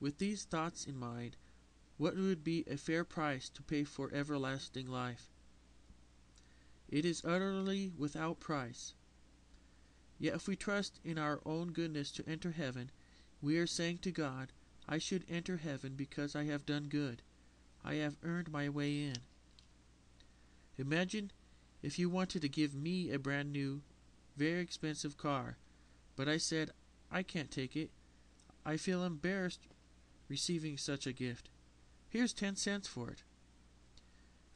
With these thoughts in mind, what would be a fair price to pay for everlasting life? It is utterly without price. Yet if we trust in our own goodness to enter heaven, we are saying to God, I should enter heaven because I have done good. I have earned my way in. Imagine if you wanted to give me a brand new, very expensive car, but I said, I can't take it. I feel embarrassed receiving such a gift. Here's ten cents for it.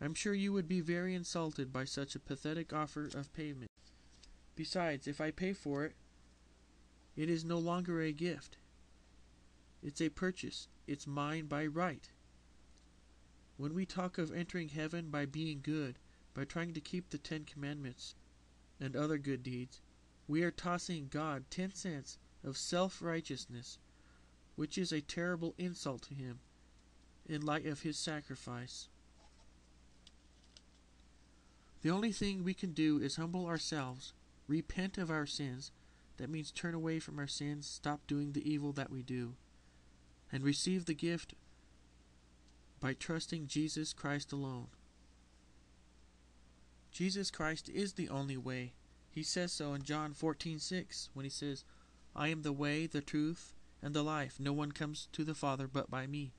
I'm sure you would be very insulted by such a pathetic offer of payment. Besides, if I pay for it, it is no longer a gift. It's a purchase. It's mine by right. When we talk of entering heaven by being good, by trying to keep the Ten Commandments and other good deeds, we are tossing God ten cents of self righteousness, which is a terrible insult to Him in light of His sacrifice. The only thing we can do is humble ourselves, repent of our sins. That means turn away from our sins, stop doing the evil that we do, and receive the gift by trusting Jesus Christ alone. Jesus Christ is the only way. He says so in John 14:6 when he says, "I am the way, the truth, and the life. No one comes to the Father but by me."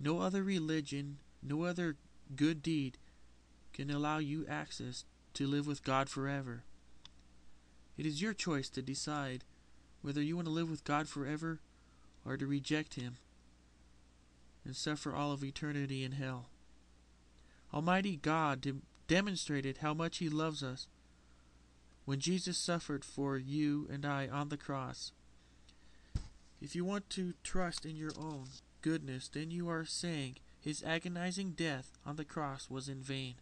No other religion, no other good deed can allow you access to live with God forever. It is your choice to decide whether you want to live with God forever or to reject Him and suffer all of eternity in hell. Almighty God de- demonstrated how much He loves us when Jesus suffered for you and I on the cross. If you want to trust in your own goodness, then you are saying His agonizing death on the cross was in vain.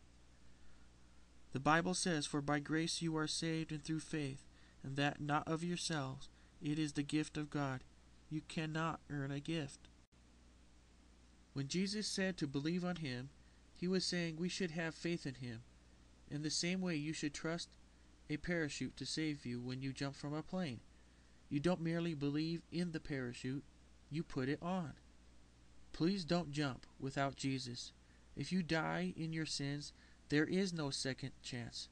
The Bible says, For by grace you are saved and through faith, and that not of yourselves, it is the gift of God. You cannot earn a gift. When Jesus said to believe on him, he was saying we should have faith in him. In the same way, you should trust a parachute to save you when you jump from a plane. You don't merely believe in the parachute, you put it on. Please don't jump without Jesus. If you die in your sins, there is no second chance.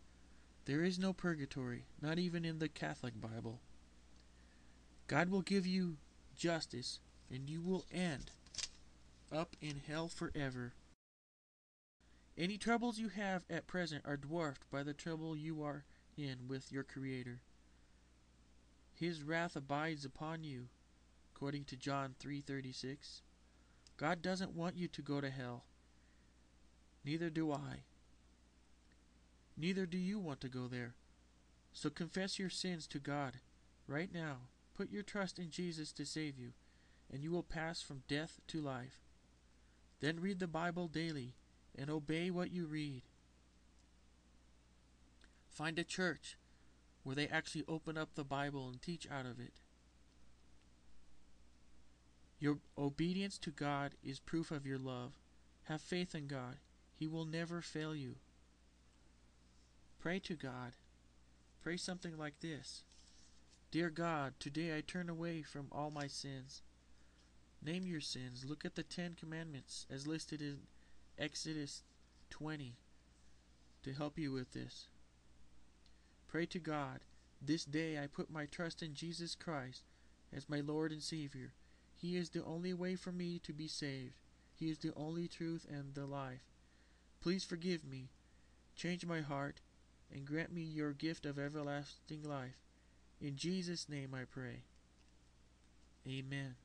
There is no purgatory, not even in the Catholic Bible. God will give you justice, and you will end up in hell forever. Any troubles you have at present are dwarfed by the trouble you are in with your Creator. His wrath abides upon you, according to John 3:36. God doesn't want you to go to hell. Neither do I. Neither do you want to go there. So confess your sins to God right now. Put your trust in Jesus to save you, and you will pass from death to life. Then read the Bible daily and obey what you read. Find a church where they actually open up the Bible and teach out of it. Your obedience to God is proof of your love. Have faith in God. He will never fail you. Pray to God. Pray something like this Dear God, today I turn away from all my sins. Name your sins. Look at the Ten Commandments as listed in Exodus 20 to help you with this. Pray to God. This day I put my trust in Jesus Christ as my Lord and Savior. He is the only way for me to be saved. He is the only truth and the life. Please forgive me. Change my heart and grant me your gift of everlasting life. In Jesus' name I pray. Amen.